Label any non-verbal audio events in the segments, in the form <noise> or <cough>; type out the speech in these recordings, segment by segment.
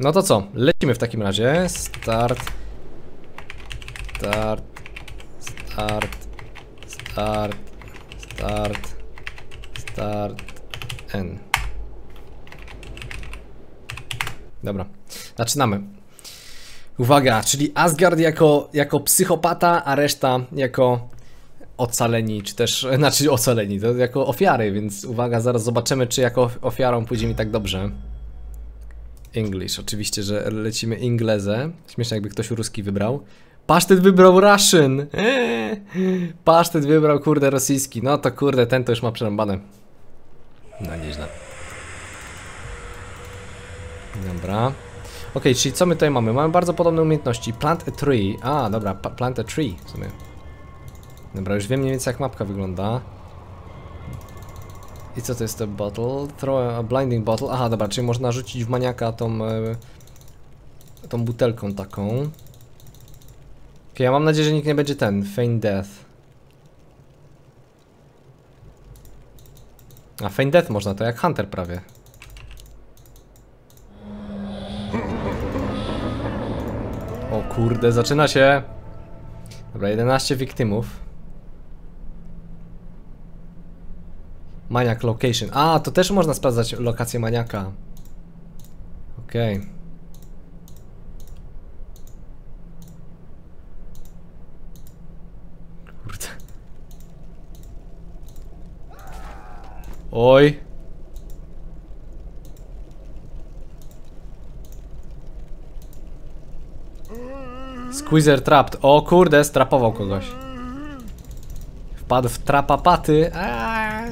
No to co? Lecimy w takim razie. Start. Start. Start. Start. Start. Start. N. Dobra. Zaczynamy. Uwaga, czyli Asgard jako, jako psychopata, a reszta jako ocaleni, czy też, <laughs> znaczy ocaleni, to jako ofiary, więc uwaga, zaraz zobaczymy, czy jako ofiarą pójdzie mi tak dobrze. English, oczywiście, że lecimy Inglezę. Śmieszne jakby ktoś ruski wybrał. Pasztet wybrał Russian! Eee. <laughs> Pasztet wybrał, kurde, rosyjski. No to kurde, ten to już ma przerąbane. No nieźle. Dobra. Ok, czyli co my tutaj mamy? Mamy bardzo podobne umiejętności. Plant a tree. A, dobra, plant a tree w sumie. Dobra, już wiem mniej więcej jak mapka wygląda. I co to jest to bottle? Throw a blinding bottle. Aha, dobra, czyli można rzucić w maniaka tą, e, tą butelką taką. Ok, ja mam nadzieję, że nikt nie będzie ten. Feign death. A feign death można, to jak Hunter prawie. O kurde, zaczyna się. Dobra, 11 wiktymów. Maniak location. A, to też można sprawdzać lokację maniaka. Okej. Kurde. Oj. Squeezer trapped. O kurde, strapował kogoś. Wpadł w trapa paty. Aaaa.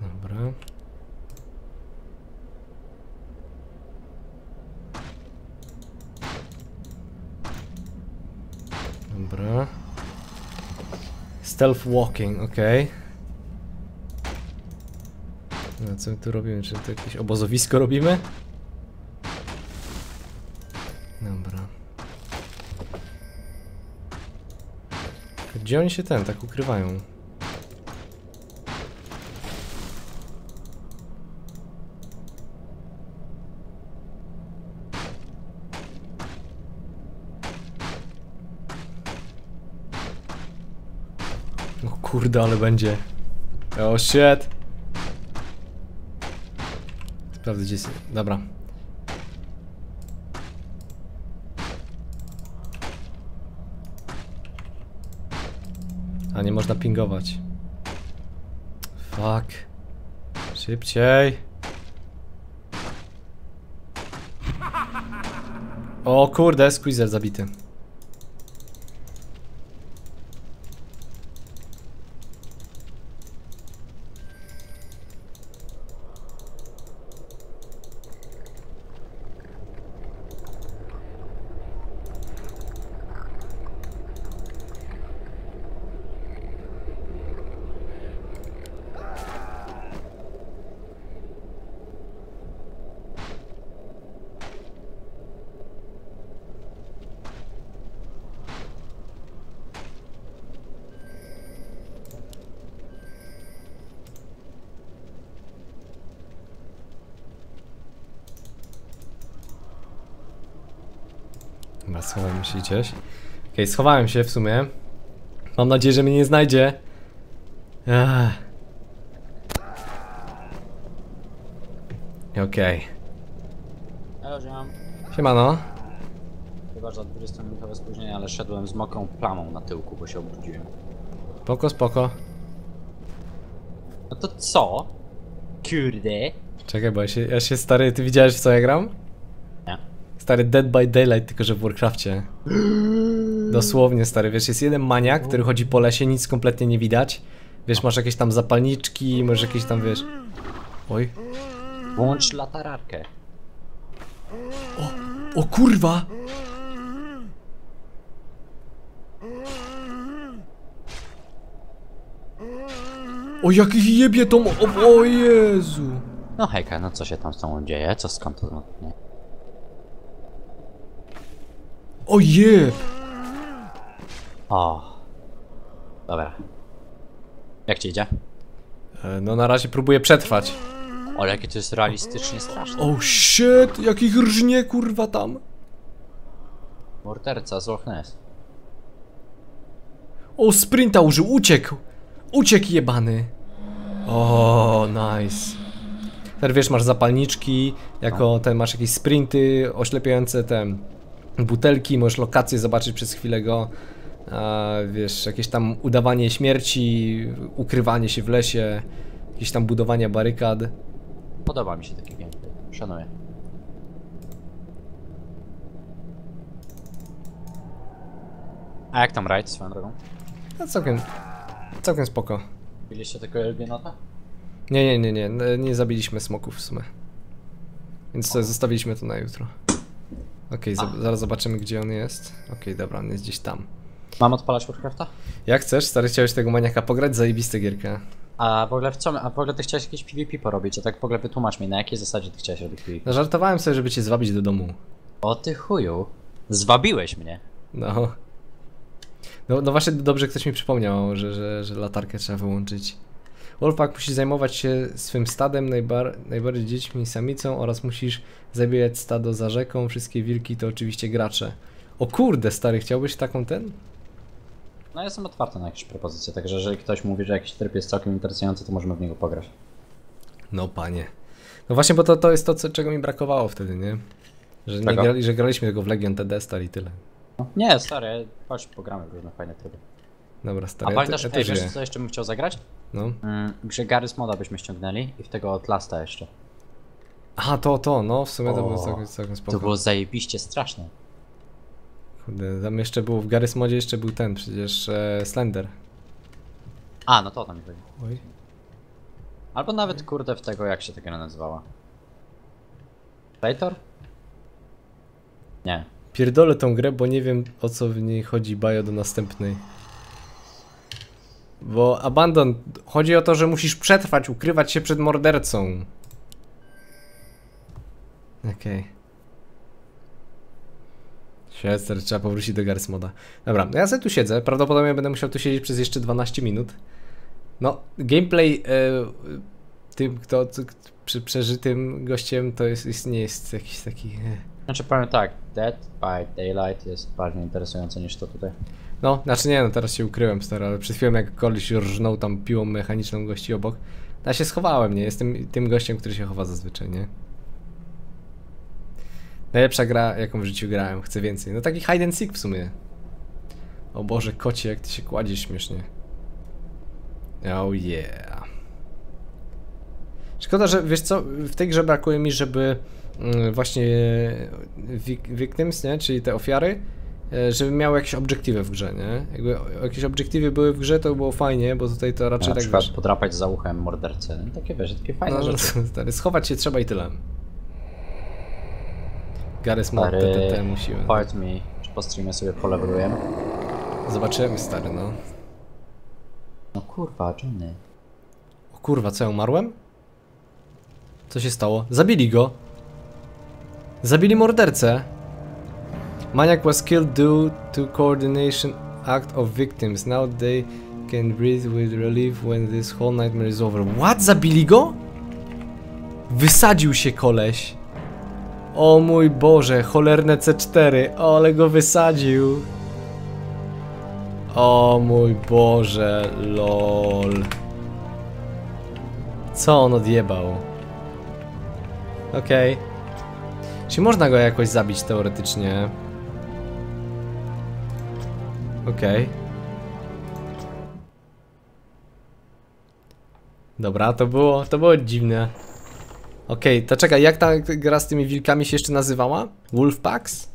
Dobra. Dobra. Stealth walking, ok. No co my tu robimy? Czy to jakieś obozowisko robimy? Dobra. Gdzie oni się ten tak ukrywają? O kurde, ale będzie. Oh shit. Sprawdzę gdzie jest. Dobra. A nie można pingować. Fuck. Szybciej. O kurde, squeezer zabity. Chyba schowajmy się gdzieś. Okej, schowałem się w sumie. Mam nadzieję, że mnie nie znajdzie. Ach. Okej. Ja już mam Siemano. chyba że 20-minutowe spóźnienie, ale szedłem z mokrą plamą na tyłku, bo się obrudziłem. Spoko, spoko. No to co? Kurde. Czekaj, bo ja się, ja się stary, ty widziałeś w co ja gram? Stary Dead by Daylight, tylko że w Warcrafcie. <gasps> Dosłownie, stary, wiesz, jest jeden maniak, który chodzi po lesie, nic kompletnie nie widać. Wiesz, masz jakieś tam zapalniczki, masz jakieś tam, wiesz... Oj. Włącz latararkę. O kurwa! O, jak ich jebie tą... O, o Jezu! No hejka, no co się tam z tobą dzieje? Co skąd to? Nie. O je! O. Dobra. Jak ci idzie? E, No na razie próbuję przetrwać. Ale jakie to jest realistycznie straszne. Oh shit, jakich rżnie kurwa tam. Morderca z Loch Ness. O, sprinta użył, uciekł! Uciekł jebany. O, nice. Teraz wiesz, masz zapalniczki, jako te masz jakieś sprinty oślepiające te butelki, możesz lokację zobaczyć przez chwilę go. Wiesz, jakieś tam udawanie śmierci, ukrywanie się w lesie, jakieś tam budowanie barykad. Podoba mi się taki gameplay. Szanuję. A jak tam rajd swoją drogą? No całkiem, całkiem spoko. Biliście tego Elgienota? Nie, nie, nie, nie, nie zabiliśmy smoków w sumie. Więc zostawiliśmy to na jutro. Okej, za- zaraz zobaczymy gdzie on jest. Okej, dobra, on jest gdzieś tam. Mam odpalać Warcrafta? Jak chcesz, stary, chciałeś tego maniaka pograć? Zajebiste gierka. A w ogóle w co a w ogóle ty chciałeś jakieś PvP porobić, a tak w ogóle wytłumacz mi, na jakiej zasadzie ty chciałeś robić PvP? No żartowałem sobie, żeby cię zwabić do domu. O ty chuju, zwabiłeś mnie. No. No, no właśnie dobrze ktoś mi przypomniał, że, że, że latarkę trzeba wyłączyć. Wolfpack musi zajmować się swym stadem, najbar najbardziej dziećmi i samicą oraz musisz zabijać stado za rzeką. Wszystkie wilki to oczywiście gracze. O kurde, stary, chciałbyś taką ten? No ja jestem otwarty na jakieś propozycje, także jeżeli ktoś mówi, że jakiś tryb jest całkiem interesujący, to możemy w niego pograć. No panie. No właśnie, bo to, to jest to, co, czego mi brakowało wtedy, nie? Że, nie grali, że graliśmy tego w Legion TD, stary, i tyle. No, nie, stary, chodź pogramy w różne fajne tryby. Dobra, A stary, ja, pamiętasz, ja ej, wiesz co jeszcze bym chciał zagrać? No. Mm, grze Garry's Moda byśmy ściągnęli i w tego Outlasta jeszcze. Aha, to, to, no, w sumie to O, było całkiem, całkiem spoko. To było zajebiście straszne. Kurde, tam jeszcze było, w Garry's Modzie jeszcze był ten, przecież e, Slender. A, no to to mi chodzi. Oj. Albo nawet kurde w tego, jak się ta gra nazywała. Traitor? Nie. Pierdolę tą grę, bo nie wiem o co w niej chodzi Bajo do następnej. Bo Abandon, chodzi o to, że musisz przetrwać, ukrywać się przed mordercą. Okej. Okay. trzeba powrócić do Garry's Moda. Dobra, no ja sobie tu siedzę, prawdopodobnie będę musiał tu siedzieć przez jeszcze 12 minut. No, gameplay e, tym, kto, c- przy przeżytym gościem to jest, jest nie jest jakiś taki... E. Znaczy powiem tak, Dead by Daylight jest bardziej interesujące niż to tutaj. No, znaczy nie, no teraz się ukryłem stary, ale przed chwilą jak koleś rżnął tam piłą mechaniczną gości obok, ja się schowałem, nie? Jestem tym gościem, który się chowa zazwyczaj, nie? Najlepsza gra, jaką w życiu grałem, chcę więcej. No taki hide and seek w sumie. O Boże, kocie, jak ty się kładziesz śmiesznie. Oh yeah. Szkoda, że wiesz co, w tej grze brakuje mi, żeby mm, właśnie wic- victims, nie? czyli te ofiary, e, żeby miały jakieś obiektywy w grze, nie? Jakby jakieś obiektywy były w grze, to było fajnie, bo tutaj to raczej na tak przykład wiesz, podrapać za uchem mordercę. No, takie wiesz, takie fajne no, rzeczy. <laughs> stary, schować się trzeba i tyle. Garys Mod TTT musimy. Powiedz mi, czy po streamie sobie polewelujemy? Zobaczymy, stary, no. No kurwa, Johnny. O kurwa, co ja umarłem? Co się stało? Zabili go. Zabili mordercę. Maniac was killed due to coordination act of victims. Now they can breathe with relief when this whole nightmare is over. What? Zabili go? Wysadził się koleś. O mój Boże, cholerne C4, ale go wysadził. O mój Boże, lol. Co on odjebał? Okej. Czy można go jakoś zabić teoretycznie? Okej. Dobra, to było, to było dziwne. Okej, to czekaj, jak ta gra z tymi wilkami się jeszcze nazywała? Wolfpacks?